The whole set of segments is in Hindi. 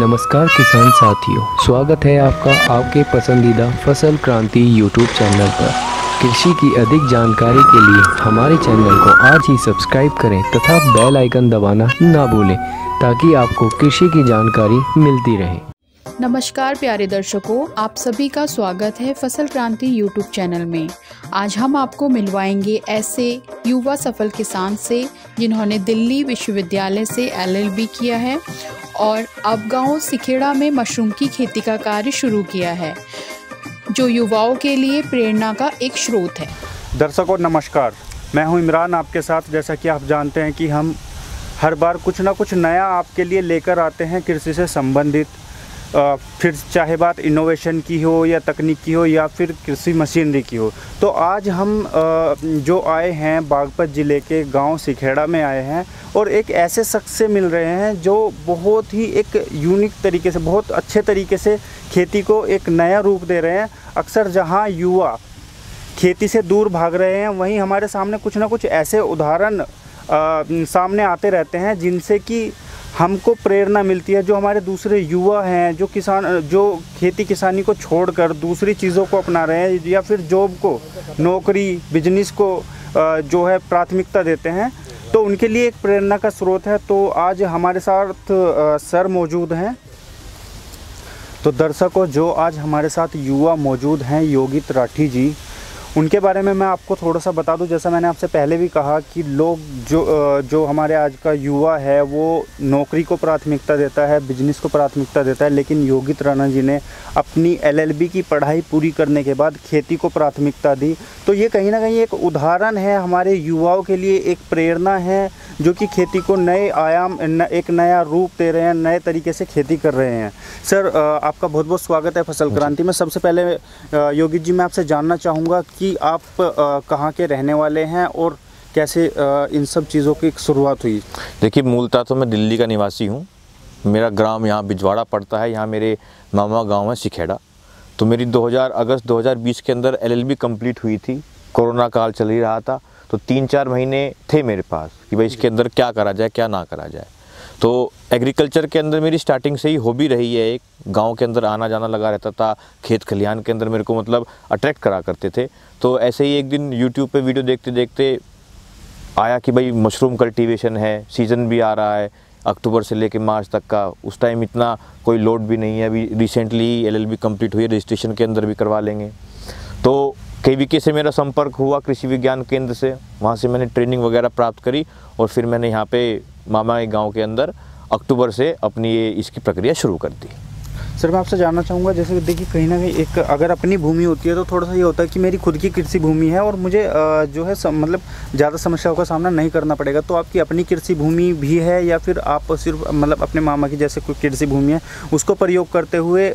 नमस्कार किसान साथियों, स्वागत है आपका आपके पसंदीदा फ़सल क्रांति यूट्यूब चैनल पर। कृषि की अधिक जानकारी के लिए हमारे चैनल को आज ही सब्सक्राइब करें तथा बेल आइकन दबाना ना भूलें, ताकि आपको कृषि की जानकारी मिलती रहे। नमस्कार प्यारे दर्शकों, आप सभी का स्वागत है फ़सल क्रांति यूट्यूब चैनल में। आज हम आपको मिलवाएँगे ऐसे युवा सफल किसान से, जिन्होंने दिल्ली विश्वविद्यालय से एलएलबी किया है और अब गाँव सिखेड़ा में मशरूम की खेती का कार्य शुरू किया है, जो युवाओं के लिए प्रेरणा का एक स्रोत है। दर्शकों, नमस्कार। मैं हूँ इमरान आपके साथ। जैसा कि आप जानते हैं कि हम हर बार कुछ ना कुछ नया आपके लिए लेकर आते हैं कृषि से संबंधित। फिर चाहे बात इनोवेशन की हो या तकनीक की हो या फिर कृषि मशीनरी की हो तो आज हम जो आए हैं बागपत ज़िले के गाँव सिखेड़ा में आए हैं और एक ऐसे शख्स से मिल रहे हैं जो बहुत ही एक यूनिक तरीके से, बहुत अच्छे तरीके से खेती को एक नया रूप दे रहे हैं। अक्सर जहाँ युवा खेती से दूर भाग रहे हैं, वहीं हमारे सामने कुछ ना कुछ ऐसे उदाहरण सामने आते रहते हैं जिनसे कि हमको प्रेरणा मिलती है जो हमारे दूसरे युवा हैं, जो किसान, जो खेती किसानी को छोड़कर दूसरी चीज़ों को अपना रहे हैं, या फिर जॉब को, नौकरी बिज़नेस को जो है प्राथमिकता देते हैं तो उनके लिए एक प्रेरणा का स्रोत है। तो आज हमारे साथ सर मौजूद हैं। तो दर्शकों, जो आज हमारे साथ युवा मौजूद हैं योगी राठी जी उनके बारे में मैं आपको थोड़ा सा बता दूँ। जैसा मैंने आपसे पहले भी कहा कि लोग जो जो हमारे आज का युवा है वो नौकरी को प्राथमिकता देता है बिज़नेस को प्राथमिकता देता है लेकिन योगित राणा जी ने अपनी एलएलबी की पढ़ाई पूरी करने के बाद खेती को प्राथमिकता दी। तो ये कहीं ना कहीं एक उदाहरण है हमारे युवाओं के लिए एक प्रेरणा है जो कि खेती को नए आयाम न, एक नया रूप दे रहे हैं नए तरीके से खेती कर रहे हैं। सर आपका बहुत बहुत स्वागत है फ़सल क्रांति में। सबसे पहले योगी जी मैं आपसे जानना चाहूँगा कि आप कहाँ के रहने वाले हैं और कैसे इन सब चीज़ों की शुरुआत हुई? देखिए, मूलतः तो मैं दिल्ली का निवासी हूँ। मेरा ग्राम यहाँ बिजवाड़ा पड़ता है। यहाँ मेरे मामा गाँव है सिखेड़ा। तो मेरी 2000 अगस्त 2020 के अंदर एलएलबी कंप्लीट हुई थी। कोरोना काल चल ही रहा था। तो तीन चार महीने थे मेरे पास कि भाई इसके अंदर क्या करा जाए, क्या ना करा जाए। तो एग्रीकल्चर के अंदर मेरी स्टार्टिंग से ही हॉबी रही है एक। गाँव के अंदर आना जाना लगा रहता था, खेत खलिहान के अंदर मेरे को मतलब अट्रैक्ट करा करते थे। तो ऐसे ही एक दिन यूट्यूब पे वीडियो देखते देखते आया कि भाई मशरूम कल्टीवेशन है सीज़न भी आ रहा है, अक्टूबर से लेके मार्च तक का। उस टाइम इतना कोई लोड भी नहीं है। अभी recently L L B complete हुई है रजिस्ट्रेशन के अंदर भी करवा लेंगे। तो के से मेरा संपर्क हुआ कृषि विज्ञान केंद्र से। वहाँ से मैंने ट्रेनिंग वगैरह प्राप्त करी और फिर मैंने यहाँ पे मामा के गाँव के अंदर अक्टूबर से अपनी ये इसकी प्रक्रिया शुरू कर दी। सर मैं आपसे जानना चाहूँगा जैसे देखिए कहीं ना कहीं एक अगर अपनी भूमि होती है तो थोड़ा सा ये होता है कि मेरी खुद की कृषि भूमि है और मुझे जो है सम, मतलब ज़्यादा समस्याओं का सामना नहीं करना पड़ेगा। तो आपकी अपनी कृषि भूमि भी है या फिर आप सिर्फ़ मतलब अपने मामा की जैसे कोई कृषि भूमि है उसको प्रयोग करते हुए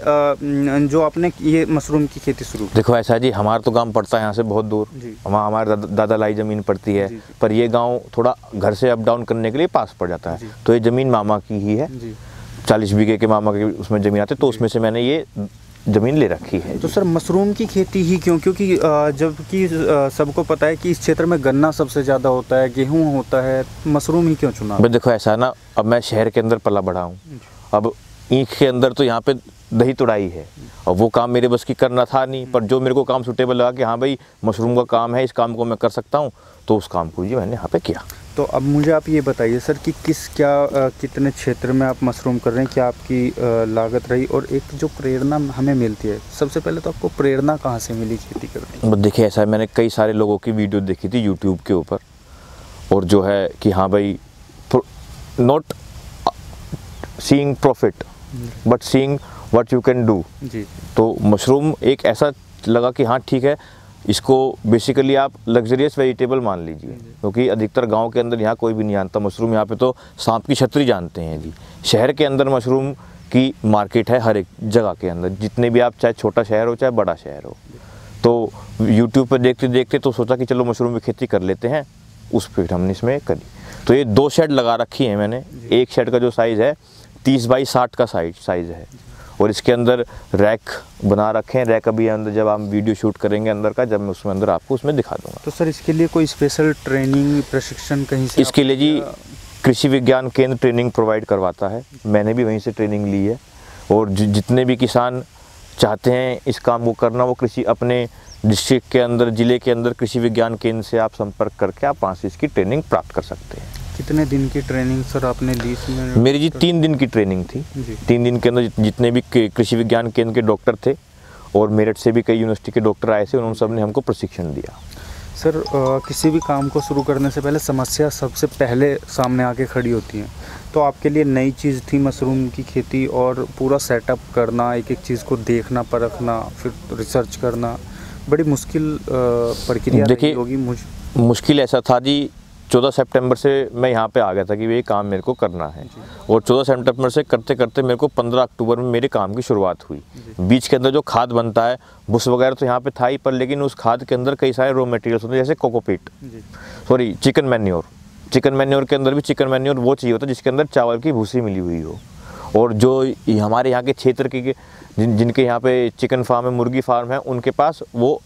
जो आपने ये मशरूम की खेती शुरू देखो ऐसा जी हमारा तो गाँव पड़ता है यहाँ से बहुत दूर। वहाँ हमारे दादा, लाई ज़मीन पड़ती है। पर ये गाँव थोड़ा घर से अप डाउन करने के लिए पास पड़ जाता है। तो ये ज़मीन मामा की ही है। जी। चालीस बीघे के मामा के उसमें ज़मीन आते है तो उसमें से मैंने ये ज़मीन ले रखी है। तो सर मशरूम की खेती ही क्यों? क्योंकि जबकि सबको पता है कि इस क्षेत्र में गन्ना सबसे ज़्यादा होता है गेहूँ होता है मशरूम ही क्यों चुना? भाई देखो ऐसा ना अब मैं शहर के अंदर पला बढ़ा हूँ। अब ईख के अंदर तो यहाँ पे दही तुड़ाई है। और वो काम मेरे बस की करना था नहीं पर जो मेरे को काम सुटेबल लगा कि हाँ भाई मशरूम का काम है इस काम को मैं कर सकता हूँ तो उस काम को जी मैंने यहाँ पे किया। तो अब मुझे आप ये बताइए सर कि किस क्या अ, कितने क्षेत्र में आप मशरूम कर रहे हैं क्या आपकी अ, लागत रही? और एक जो प्रेरणा हमें मिलती है सबसे पहले तो आपको प्रेरणा कहाँ से मिली खेती करने की? देखिए ऐसा है मैंने कई सारे लोगों की वीडियो देखी थी यूट्यूब के ऊपर और जो है कि हाँ भाई not seeing profit but seeing what you can do तो मशरूम एक ऐसा लगा कि हाँ ठीक है इसको बेसिकली आप लग्जरियस वेजिटेबल मान लीजिए क्योंकि तो अधिकतर गाँव के अंदर यहाँ कोई भी नहीं जानता मशरूम यहाँ पे तो सांप की छतरी जानते हैं जी। शहर के अंदर मशरूम की मार्केट है हर एक जगह के अंदर जितने भी आप चाहे छोटा शहर हो चाहे बड़ा शहर हो। तो यूट्यूब पर देखते देखते तो सोचा कि चलो मशरूम की खेती कर लेते हैं उस पर हमने इसमें करी। तो ये दो शेड लगा रखी है मैंने एक शेड का जो साइज़ है तीस बाई साठ का साइज़ साइज़ है। और इसके अंदर रैक बना रखे। हैं रैक अभी अंदर जब हम वीडियो शूट करेंगे अंदर का जब मैं उसमें अंदर आपको उसमें दिखा दूँगा। तो सर इसके लिए कोई स्पेशल ट्रेनिंग प्रशिक्षण कहीं से इसके लिए जी कृषि विज्ञान केंद्र ट्रेनिंग प्रोवाइड करवाता है। मैंने भी वहीं से ट्रेनिंग ली है। और जितने भी किसान चाहते हैं इस काम को करना वो कृषि अपने डिस्ट्रिक्ट के अंदर ज़िले के अंदर कृषि विज्ञान केंद्र से आप संपर्क करके आप वहाँ से इसकी ट्रेनिंग प्राप्त कर सकते हैं। कितने दिन की ट्रेनिंग सर आपने ली इसमें मेरी जी तीन दिन की ट्रेनिंग थी। जी। तीन दिन के अंदर जितने भी कृषि विज्ञान केंद्र के डॉक्टर थे और मेरठ से भी कई यूनिवर्सिटी के डॉक्टर आए थे उन्होंने सबने हमको प्रशिक्षण दिया। सर अ, किसी भी काम को शुरू करने से पहले समस्या सबसे पहले सामने आके खड़ी होती हैं। तो आपके लिए नई चीज़ थी मशरूम की खेती और पूरा सेटअप करना एक एक चीज़ को देखना परखना फिर रिसर्च करना। बड़ी मुश्किल प्रक्रिया देखिए, होगी मुझ मुश्किल ऐसा था जी चौदह सितंबर से मैं यहाँ पे आ गया था कि ये काम मेरे को करना है। और चौदह सितंबर से करते करते मेरे को पंद्रह अक्टूबर में मेरे काम की शुरुआत हुई। बीच के अंदर जो खाद बनता है भुस वगैरह तो यहाँ पे था ही पर लेकिन उस खाद के अंदर कई सारे रॉ मटेरियल्स होते हैं जैसे cocopeat sorry chicken manure chicken manure के अंदर भी चिकन मैन्योर वो चाहिए होता है जिसके अंदर चावल की भूसी मिली हुई हो। और जो हमारे यहाँ के क्षेत्र के के- जिन जिनके यहाँ पे चिकन फार्म है मुर्गी फार्म है उनके पास वो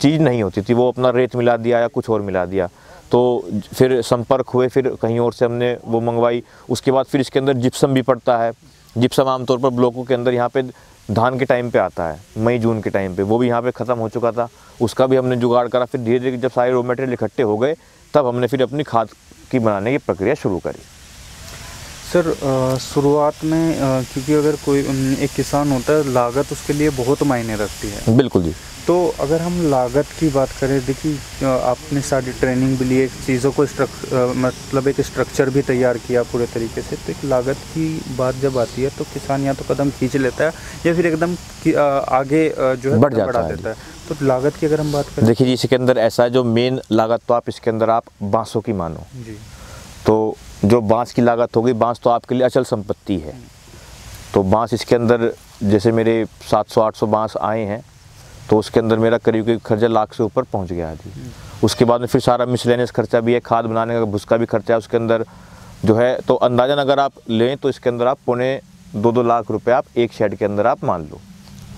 चीज़ नहीं होती थी वो अपना रेत मिला दिया या कुछ और मिला दिया। तो फिर संपर्क हुए, फिर कहीं और से हमने वो मंगवाई। उसके बाद फिर इसके अंदर जिप्सम भी पड़ता है। जिप्सम आमतौर पर ब्लॉकों के अंदर यहाँ पे धान के टाइम पे आता है, मई, जून के टाइम पे। वो भी यहाँ पे ख़त्म हो चुका था। उसका भी हमने जुगाड़ करा, फिर धीरे धीरे जब सारे रॉ मटेरियल इकट्ठे हो गए, तब हमने फिर अपनी खाद की बनाने की प्रक्रिया शुरू करी। सर शुरुआत में क्योंकि अगर कोई एक किसान होता है लागत उसके लिए बहुत मायने रखती है। बिल्कुल जी। तो अगर हम लागत की बात करें देखिए आपने सारी ट्रेनिंग भी ली एक चीज़ों को स्ट्रक मतलब एक स्ट्रक्चर भी तैयार किया पूरे तरीके से तो एक लागत की बात जब आती है तो किसान या तो कदम खींच लेता है या फिर एकदम आगे जो है बढ़ जाता बढ़ा देता है। तो लागत की अगर हम बात करें देखिए जी इसके अंदर ऐसा है जो मेन लागत तो आप इसके अंदर आप बाँसों की मानो। जी। तो जो बाँस की लागत होगी, बाँस तो आपके लिए अचल संपत्ति है। तो बाँस इसके अंदर, जैसे मेरे 700-800 बाँस आए हैं तो उसके अंदर मेरा करीब करीब खर्चा लाख से ऊपर पहुँच गया जी। उसके बाद में फिर सारा मिसलेनियस खर्चा भी है, खाद बनाने का भुसका भी खर्चा है उसके अंदर जो है। तो अंदाजन अगर आप लें तो इसके अंदर आप पौने दो दो लाख रुपये आप एक शेड के अंदर आप मान लो।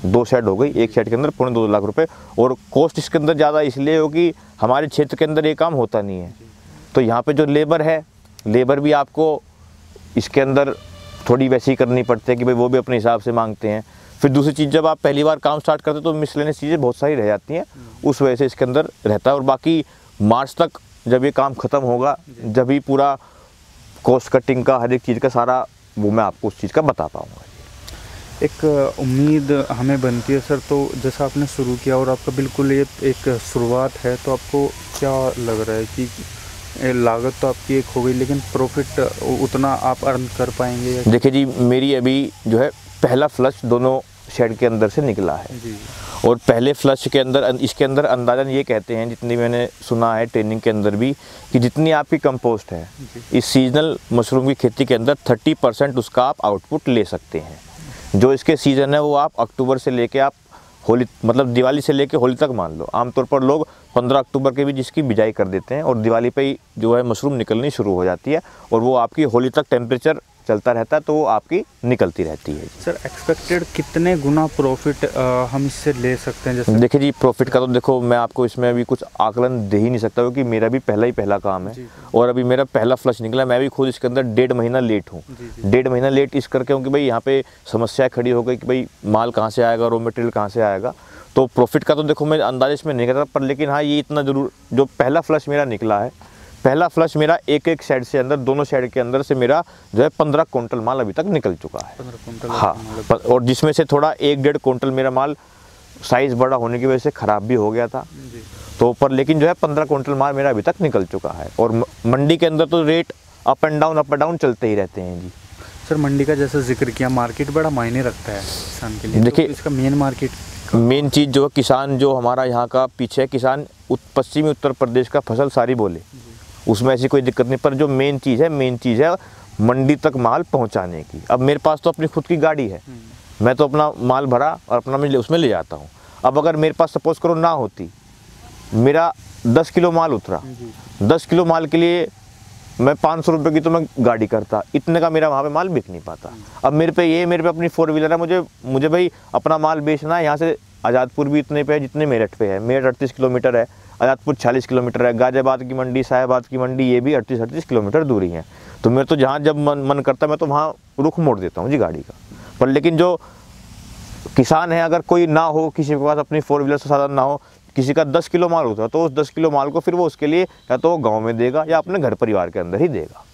दो शेड हो गई, एक शेड के अंदर पौने दो दो लाख रुपए। और कॉस्ट इसके अंदर ज़्यादा इसलिए होगी, हमारे क्षेत्र के अंदर ये काम होता नहीं है। तो यहाँ पे जो लेबर है लेबर भी आपको इसके अंदर थोड़ी वैसी करनी पड़ती है कि भाई वो भी अपने हिसाब से मांगते हैं। फिर दूसरी चीज़ जब आप पहली बार काम स्टार्ट करते हो तो मिसलेनियस चीज़ें बहुत सारी रह जाती हैं। उस वजह से इसके अंदर रहता है। और बाकी मार्च तक जब ये काम ख़त्म होगा जब ही पूरा कॉस्ट कटिंग का हर एक चीज़ का सारा वो मैं आपको उस चीज़ का बता पाऊँगा। एक उम्मीद हमें बनती है सर तो जैसा आपने शुरू किया और आपका बिल्कुल ये एक शुरुआत है तो आपको क्या लग रहा है कि लागत तो आपकी एक हो गई लेकिन प्रॉफिट उतना आप अर्न कर पाएँगे देखिए जी मेरी अभी जो है पहला फ्लश दोनों शेड के अंदर से निकला है। जी। और पहले फ्लश के अंदर इसके अंदर अंदाजन ये कहते हैं जितनी मैंने सुना है ट्रेनिंग के अंदर भी कि जितनी आपकी कंपोस्ट है इस सीजनल मशरूम की खेती के अंदर 30 परसेंट उसका आप आउटपुट ले सकते हैं। जो इसके सीज़न है वो आप अक्टूबर से लेके आप होली मतलब दिवाली से लेके होली तक मान लो। आमतौर पर लोग 15 अक्टूबर के भी जिसकी बिजाई कर देते हैं और दिवाली पे ही जो है मशरूम निकलनी शुरू हो जाती है और वो आपकी होली तक टेम्परेचर चलता रहता है तो वो आपकी निकलती रहती है। सर एक्सपेक्टेड कितने गुना प्रॉफिट हम इससे ले सकते हैं? जैसे देखिए जी प्रॉफिट का तो देखो मैं आपको इसमें अभी कुछ आकलन दे ही नहीं सकता क्योंकि मेरा भी पहला ही पहला काम है। और अभी मेरा पहला फ्लश निकला मैं भी खुद इसके अंदर डेढ़ महीना लेट हूँ। डेढ़ महीना लेट इस करके हूँ कि भाई यहाँ पे समस्या खड़ी हो गई कि भाई माल कहाँ से आएगा रॉ मटेरियल कहाँ से आएगा। तो प्रॉफिट का तो देखो मैं अंदाज इसमें नहीं करता पर लेकिन हाँ ये इतना ज़रूर जो पहला फ्लश मेरा निकला है पहला फ्लश मेरा एक एक शेड से अंदर दोनों शेड के अंदर से मेरा जो है पंद्रह क्विंटल माल अभी तक निकल चुका है। हाँ और जिसमें से थोड़ा एक डेढ़ क्विंटल मेरा माल साइज़ बड़ा होने की वजह से ख़राब भी हो गया था। जी। तो पर लेकिन जो है पंद्रह क्विंटल माल मेरा अभी तक निकल चुका है। और मंडी के अंदर तो rate up and down up and down चलते ही रहते हैं जी। सर मंडी का जैसा ज़िक्र किया मार्केट बड़ा मायने रखता है किसान के लिए। देखिए- तो इसका मेन मार्केट मेन चीज़ जो है किसान जो हमारा यहाँ का पीछे किसान पश्चिमी उत्तर प्रदेश का फ़सल सारी बोले। उसमें ऐसी कोई दिक्कत नहीं पर जो मेन चीज़ है मेन चीज़ है मंडी तक माल पहुँचाने की। अब मेरे पास तो अपनी खुद की गाड़ी है। मैं तो अपना माल भरा और अपना मैं उसमें ले जाता हूँ। अब अगर मेरे पास सपोज़ करो ना होती मेरा दस किलो माल उतरा। दस किलो माल के लिए मैं पाँच सौ रुपये की तो मैं गाड़ी करता। इतने का मेरा वहाँ पे माल बिक नहीं पाता। अब मेरे पे ये मेरे पे अपनी फोर व्हीलर है मुझे मुझे भाई अपना माल बेचना है। यहाँ से आज़ादपुर भी इतने पे है जितने मेरठ पे है। मेरठ अड़तीस किलोमीटर है। आज़ादपुर चालीस किलोमीटर है, गाजियाबाद की मंडी, साहेबाद की मंडी, ये भी अड़तीस अड़तीस किलोमीटर दूरी है। तो मेरे तो जहाँ जब मन मन करता है, मैं तो वहाँ रुख मोड़ देता हूँ जी गाड़ी का। पर लेकिन जो किसान है, अगर कोई ना हो, किसी के पास अपनी फोर व्हीलर से साधन ना हो, किसी का दस किलो माल होता है तो उस दस किलो माल को फिर वो उसके लिए या तो गाँव में देगा या अपने घर परिवार के अंदर ही देगा।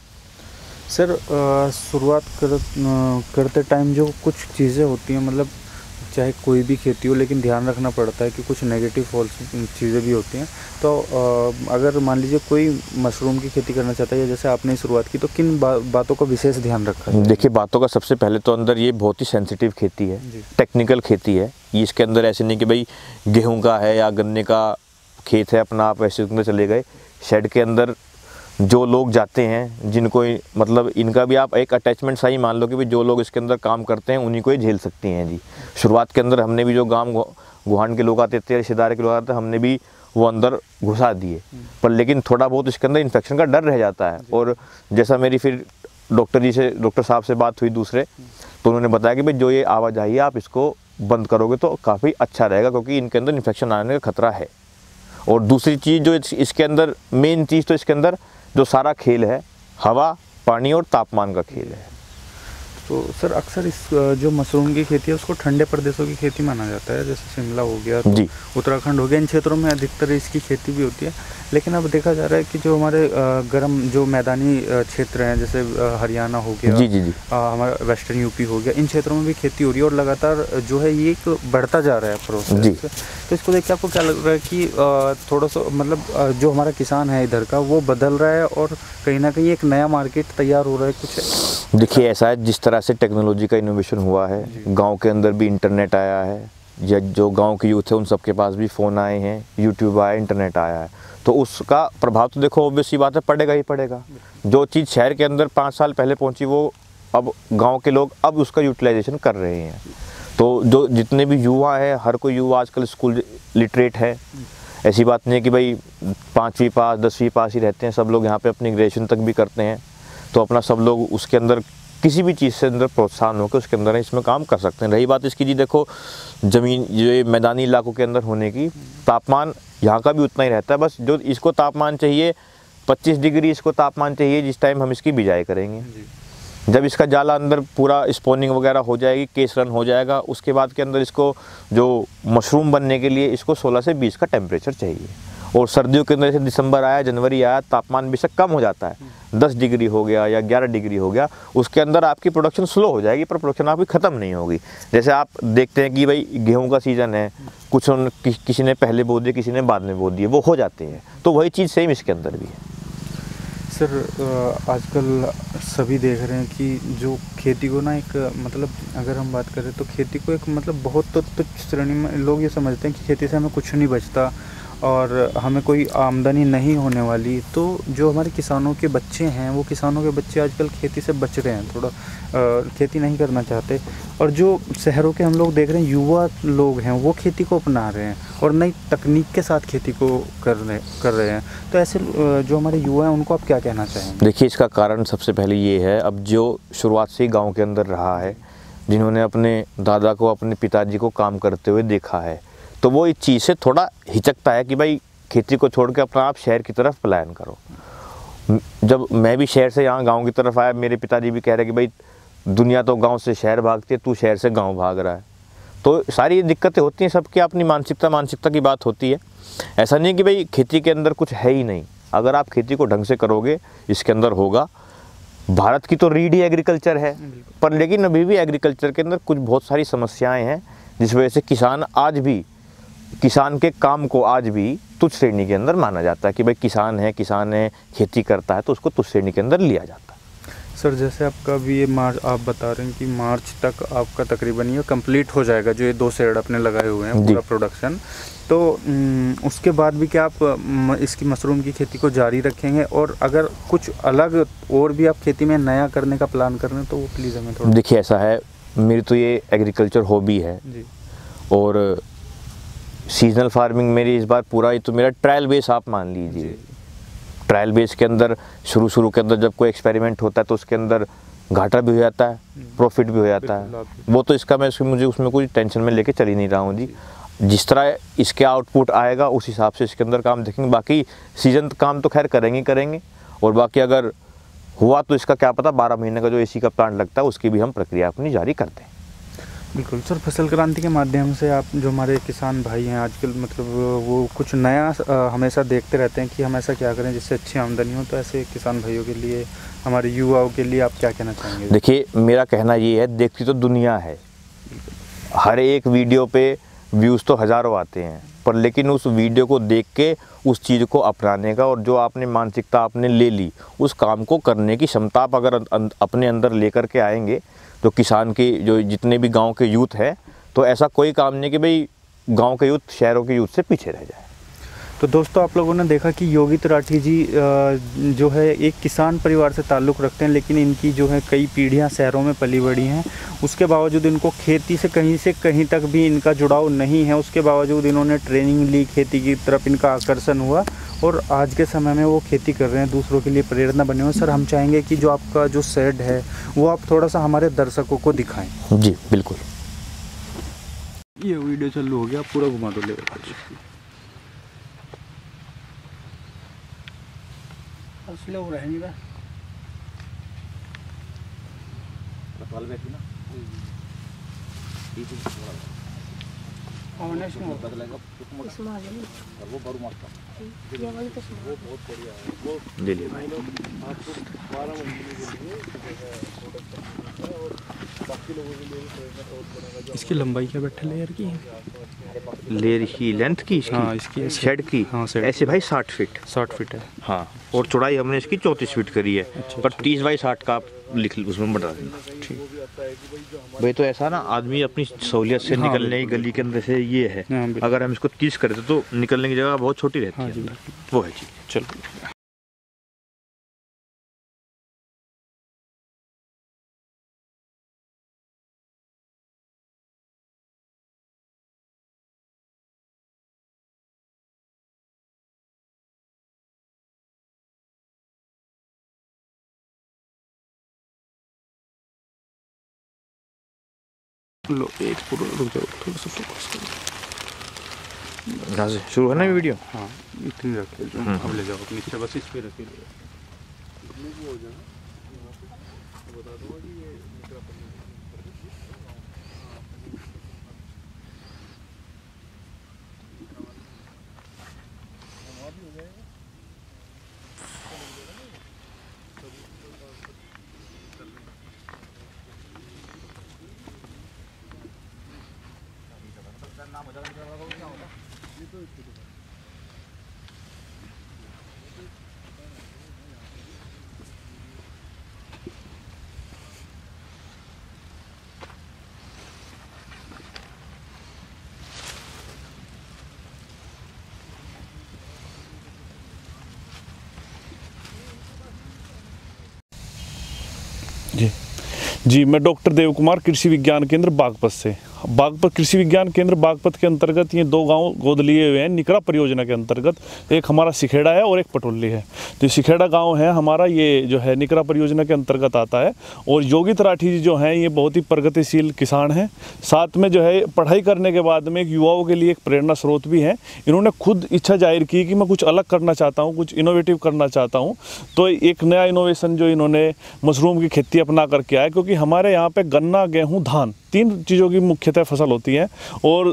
सर शुरुआत कर करते टाइम जो कुछ चीज़ें होती हैं मतलब चाहे कोई भी खेती हो लेकिन ध्यान रखना पड़ता है कि कुछ नेगेटिव फॉल्स चीज़ें भी होती हैं। तो अगर मान लीजिए कोई मशरूम की खेती करना चाहता है या जैसे आपने शुरुआत की तो किन बा, बातों का विशेष ध्यान रखा है देखिए बातों का सबसे पहले तो अंदर ये बहुत ही सेंसिटिव खेती है टेक्निकल खेती है। इसके अंदर ऐसे नहीं कि भाई गेहूँ का है या गन्ने का खेत है अपना आप ऐसे उसमें चले गए शेड के अंदर जो लोग जाते हैं जिनको मतलब इनका भी आप एक अटैचमेंट सा ही मान लो कि भाई जो लोग इसके अंदर काम करते हैं उन्हीं को ही झेल सकती हैं जी। शुरुआत के अंदर हमने भी जो गाँव गुहान के लोग आते थे रिश्तेदार के लोग आते थे हमने भी वो अंदर घुसा दिए। पर लेकिन थोड़ा बहुत इसके अंदर इन्फेक्शन का डर रह जाता है। और जैसा मेरी फिर डॉक्टर जी से डॉक्टर साहब से बात हुई दूसरे तो उन्होंने बताया कि भाई जो ये आवाज़ आई है आप इसको बंद करोगे तो काफ़ी अच्छा रहेगा क्योंकि इनके अंदर इन्फेक्शन आने का खतरा है। और दूसरी चीज़ जो इसके अंदर मेन चीज़ तो इसके अंदर जो सारा खेल है हवा पानी और तापमान का खेल है। तो सर अक्सर इस जो मशरूम की खेती है उसको ठंडे प्रदेशों की खेती माना जाता है जैसे शिमला हो गया तो उत्तराखंड हो गया इन क्षेत्रों में अधिकतर इसकी खेती भी होती है। लेकिन अब देखा जा रहा है कि जो हमारे गर्म जो मैदानी क्षेत्र हैं जैसे हरियाणा हो गया जी जी जी। हमारा वेस्टर्न यूपी हो गया इन क्षेत्रों में भी खेती हो रही है और लगातार जो है ये एक बढ़ता जा रहा है। प्रोसेस तो इसको देख के आपको क्या लग रहा है कि थोड़ा सा मतलब जो हमारा किसान है इधर का वो बदल रहा है और कहीं ना कहीं एक नया मार्केट तैयार हो रहा है कुछ? देखिए ऐसा है जिस तरह से टेक्नोलॉजी का इनोवेशन हुआ है। गाँव के अंदर भी इंटरनेट आया है या जो गाँव के यूथ है उन सबके पास भी फ़ोन आए हैं यूट्यूब आया इंटरनेट आया है। तो उसका प्रभाव तो देखो ऑब्वियस सी बात है पड़ेगा ही पड़ेगा। जो चीज़ शहर के अंदर पाँच साल पहले पहुँची वो अब गाँव के लोग अब उसका यूटिलाइजेशन कर रहे हैं। तो जो जितने भी युवा हैं हर कोई युवा आजकल स्कूल लिटरेट है। ऐसी बात नहीं है कि भाई पाँचवीं पास दसवीं पास ही रहते हैं सब लोग यहाँ पे अपनी ग्रेजुएशन तक भी करते हैं। तो अपना सब लोग उसके अंदर किसी भी चीज़ से अंदर प्रोत्साहन होकर उसके अंदर इसमें काम कर सकते हैं। रही बात इसकी जी देखो ज़मीन ये मैदानी इलाकों के अंदर होने की तापमान यहाँ का भी उतना ही रहता है। बस जो इसको तापमान चाहिए 25 डिग्री इसको तापमान चाहिए जिस टाइम हम इसकी बिजाई करेंगे। जब इसका जाला अंदर पूरा स्पोनिंग वगैरह हो जाएगी केस रन हो जाएगा उसके बाद के अंदर इसको जो मशरूम बनने के लिए इसको 16 से 20 का टेम्परेचर चाहिए। और सर्दियों के अंदर जैसे दिसंबर आया जनवरी आया तापमान बेशक कम हो जाता है। 10 डिग्री हो गया या 11 डिग्री हो गया उसके अंदर आपकी प्रोडक्शन स्लो हो जाएगी पर प्रोडक्शन आपकी ख़त्म नहीं होगी। जैसे आप देखते हैं कि भाई गेहूँ का सीज़न है कुछ उन, कि, किसी ने पहले बो दिए किसी ने बाद में बो दिए वो हो जाते हैं। तो वही चीज़ सेम इसके अंदर भी है। सर आजकल सभी देख रहे हैं कि जो खेती को ना एक मतलब अगर हम बात करें तो खेती को एक मतलब बहुत तो तुच्छ श्रेणी में लोग ये समझते हैं कि खेती से हमें कुछ नहीं बचता। और हमें कोई आमदनी नहीं होने वाली तो जो हमारे किसानों के बच्चे हैं वो किसानों के बच्चे आजकल खेती से बच रहे हैं थोड़ा अ, खेती नहीं करना चाहते। और जो शहरों के हम लोग देख रहे हैं युवा लोग हैं वो खेती को अपना रहे हैं और नई तकनीक के साथ खेती को कर रहे कर रहे हैं। तो ऐसे जो हमारे युवा हैं उनको आप क्या कहना चाहेंगे? देखिए इसका कारण सबसे पहले ये है अब जो शुरुआत से ही गाँव के अंदर रहा है जिन्होंने अपने दादा को अपने पिताजी को काम करते हुए देखा है तो वो इस चीज़ से थोड़ा हिचकता है कि भाई खेती को छोड़ के अपना आप शहर की तरफ़ पलायन करो। जब मैं भी शहर से यहाँ गाँव की तरफ़ आया मेरे पिताजी भी कह रहे कि भाई दुनिया तो गाँव से शहर भागती है तू शहर से गाँव भाग रहा है। तो सारी दिक्कतें होती हैं सबकी अपनी मानसिकता मानसिकता की बात होती है। ऐसा नहीं है कि भाई खेती के अंदर कुछ है ही नहीं। अगर आप खेती को ढंग से करोगे इसके अंदर होगा। भारत की तो रीड ही एग्रीकल्चर है। पर लेकिन अभी भी एग्रीकल्चर के अंदर कुछ बहुत सारी समस्याएँ हैं जिस वजह से किसान आज भी किसान के काम को आज भी तुच्छ श्रेणी के अंदर माना जाता है कि भाई किसान है किसान है खेती करता है तो उसको तुच्छ श्रेणी के अंदर लिया जाता है। सर जैसे आपका भी ये मार्च आप बता रहे हैं कि मार्च तक आपका तकरीबन ये कंप्लीट हो जाएगा जो ये दो शेड अपने लगाए हुए हैं पूरा प्रोडक्शन तो उसके बाद भी क्या आप इसकी मशरूम की खेती को जारी रखेंगे? और अगर कुछ अलग और भी आप खेती में नया करने का प्लान कर रहे हैं तो वो प्लीज़ हमें थोड़ा देखिए ऐसा है मेरी तो ये एग्रीकल्चर हॉबी है। जी। और सीजनल फ़ार्मिंग मेरी इस बार पूरा ये तो मेरा ट्रायल बेस आप मान लीजिए। ट्रायल बेस के अंदर शुरू शुरू के अंदर जब कोई एक्सपेरिमेंट होता है तो उसके अंदर घाटा भी हो जाता है प्रॉफिट भी हो जाता है। वो तो इसका मैं उसमें मुझे उसमें कोई टेंशन में लेके चल ही नहीं रहा हूँ जी। जिस तरह इसके आउटपुट आएगा उस हिसाब से इसके अंदर काम देखेंगे। बाकी सीज़न काम तो खैर करेंगे ही करेंगे। और बाकी अगर हुआ तो इसका क्या पता बारह महीने का जो एसी का प्लांट लगता है उसकी भी हम प्रक्रिया अपनी जारी करते हैं बिल्कुल। सर, फ़सल क्रांति के माध्यम से आप, जो हमारे किसान भाई हैं, आजकल मतलब वो कुछ नया हमेशा देखते रहते हैं कि हम ऐसा क्या करें जिससे अच्छी आमदनी हो तो ऐसे किसान भाइयों के लिए, हमारे युवाओं के लिए आप क्या कहना चाहेंगे? देखिए, मेरा कहना ये है, देखती तो दुनिया है। हर एक वीडियो पे व्यूज़ तो हज़ारों आते हैं, पर लेकिन उस वीडियो को देख के, उस चीज़ को अपनाने का और जो आपने मानसिकता आपने ले ली, उस काम को करने की क्षमता आप अगर अं- अं- अपने अंदर लेकर के आएँगे तो किसान के, जो जितने भी गाँव के यूथ हैं तो ऐसा कोई काम नहीं कि भाई गाँव के यूथ शहरों के यूथ से पीछे रह जाए। तो दोस्तों, आप लोगों ने देखा कि योगी त्रिपाठी जी जो है, एक किसान परिवार से ताल्लुक़ रखते हैं, लेकिन इनकी जो है कई पीढ़ियाँ शहरों में पली बड़ी हैं। उसके बावजूद इनको खेती से कहीं से कहीं तक भी इनका जुड़ाव नहीं है। उसके बावजूद इन्होंने ट्रेनिंग ली खेती की तरफ़, इनका आकर्षण हुआ। और आज के समय में वो खेती कर रहे हैं दूसरों के लिए प्रेरणा बने हुए सर हम चाहेंगे कि जो आपका जो सेड है वो आप थोड़ा सा हमारे दर्शकों को दिखाएँ। जी बिल्कुल। ये वीडियो चालू हो गया पूरा घुमा दो ले। ले लिए भाई इसकी लंबाई क्या बैठे लेयर की? लेयर की लेंथ की इसकी? हाँ, इसकी ऐसे- शेड की? हाँ, शेड ऐसे भाई साठ फीट साठ फीट है। हाँ और चौड़ाई हमने इसकी चौंतीस फीट करी है। अच्छा, पर तीस बाई साठ का आप लिख उसमें बता देना। ठीक। भाई तो ऐसा ना आदमी अपनी सहूलियत से हाँ, निकलने की गली के अंदर से ये है। हाँ, अगर हम इसको तीस करें तो निकलने की जगह बहुत छोटी रहती हाँ है। वो है चीज़ चलो। लो एक पूरा रुक जाओ थोड़ा सा फोकस करो। यहाँ से शुरू है ना वीडियो हाँ इतनी रखे अब ले जाओ नीचे बस इस पे रखे जी। जी मैं डॉक्टर देव कुमार कृषि विज्ञान केंद्र बागपत से। बागपत कृषि विज्ञान केंद्र बागपत के अंतर्गत ये दो गाँव गोद लिए हुए हैं। निकरा परियोजना के अंतर्गत एक हमारा सिखेड़ा है और एक पटोली है। तो सिखेड़ा गाँव है, हमारा ये जो है निकरा परियोजना के अंतर्गत आता है। और योगी तराठी जी जो हैं, ये बहुत ही प्रगतिशील किसान हैं। साथ में जो है, पढ़ाई करने के बाद में एक युवाओं के लिए एक प्रेरणा स्रोत भी हैं। इन्होंने खुद इच्छा ज़ाहिर की कि मैं कुछ अलग करना चाहता हूँ, कुछ इनोवेटिव करना चाहता हूँ। तो एक नया इनोवेशन जो इन्होंने मशरूम की खेती अपना करके आया क्योंकि हमारे यहाँ पर गन्ना, गेहूँ, धान तीन चीज़ों की मुख्यतः फ़सल होती है और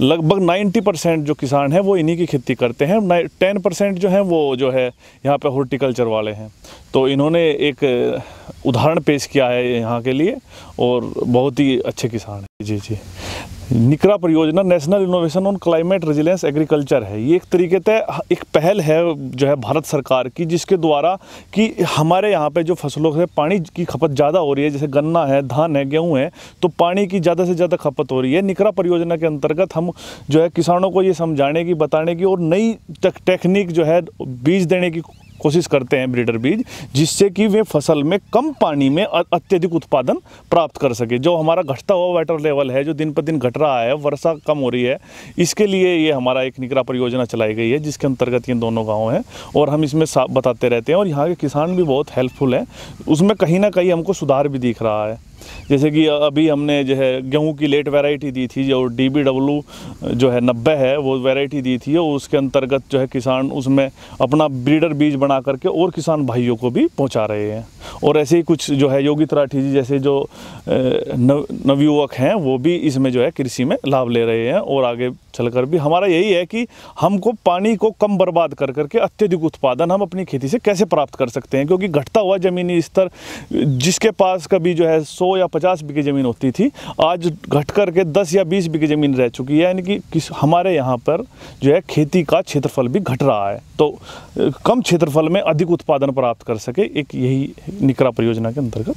लगभग 90 परसेंट जो किसान हैं वो इन्हीं की खेती करते हैं। टेन परसेंट जो हैं वो जो है यहाँ पे हॉर्टिकल्चर वाले हैं। तो इन्होंने एक उदाहरण पेश किया है यहाँ के लिए और बहुत ही अच्छे किसान हैं। जी जी। निकरा परियोजना, national innovation on climate resilience agriculture है। ये एक तरीके से एक पहल है जो है भारत सरकार की, जिसके द्वारा कि हमारे यहाँ पे जो फ़सलों से पानी की खपत ज़्यादा हो रही है, जैसे गन्ना है, धान है, गेहूँ है तो पानी की ज़्यादा से ज़्यादा खपत हो रही है। निकरा परियोजना के अंतर्गत हम जो है किसानों को ये समझाने की, बताने की और नई टेक्निक जो है बीज देने की कोशिश करते हैं ब्रीडर बीज, जिससे कि वे फ़सल में कम पानी में अत्यधिक उत्पादन प्राप्त कर सके। जो हमारा घटता हुआ वाटर लेवल है, जो दिन पर दिन घट रहा है, वर्षा कम हो रही है, इसके लिए ये हमारा एक निगरा परियोजना चलाई गई है, जिसके अंतर्गत ये दोनों गाँव हैं, और हम इसमें बताते रहते हैं, और यहाँ के किसान भी बहुत हेल्पफुल हैं। उसमें कहीं ना कहीं हमको सुधार भी दिख रहा है। जैसे कि अभी हमने जो है गेहूँ की लेट वैरायटी दी थी, जो डी बी डब्ल्यू जो है नब्बे है, वो वैरायटी दी थी और उसके अंतर्गत जो है किसान उसमें अपना ब्रीडर बीज बना करके और किसान भाइयों को भी पहुँचा रहे हैं। और ऐसे ही कुछ जो है योगी तराठी जी जैसे जो नव नवयुवक हैं, वो भी इसमें जो है कृषि में लाभ ले रहे हैं और आगे चलकर भी। हमारा यही है कि हमको पानी को कम बर्बाद कर करके अत्यधिक उत्पादन हम अपनी खेती से कैसे प्राप्त कर सकते हैं, क्योंकि घटता हुआ ज़मीनी स्तर, जिसके पास कभी जो है सौ या पचास बीघे ज़मीन होती थी, आज घट करके दस या बीस बीघे ज़मीन रह चुकी है, यानी कि किस, हमारे यहाँ पर जो है खेती का क्षेत्रफल भी घट रहा है। तो कम क्षेत्रफल में अधिक उत्पादन प्राप्त कर सके एक यही निकरा परियोजना के अंतर्गत।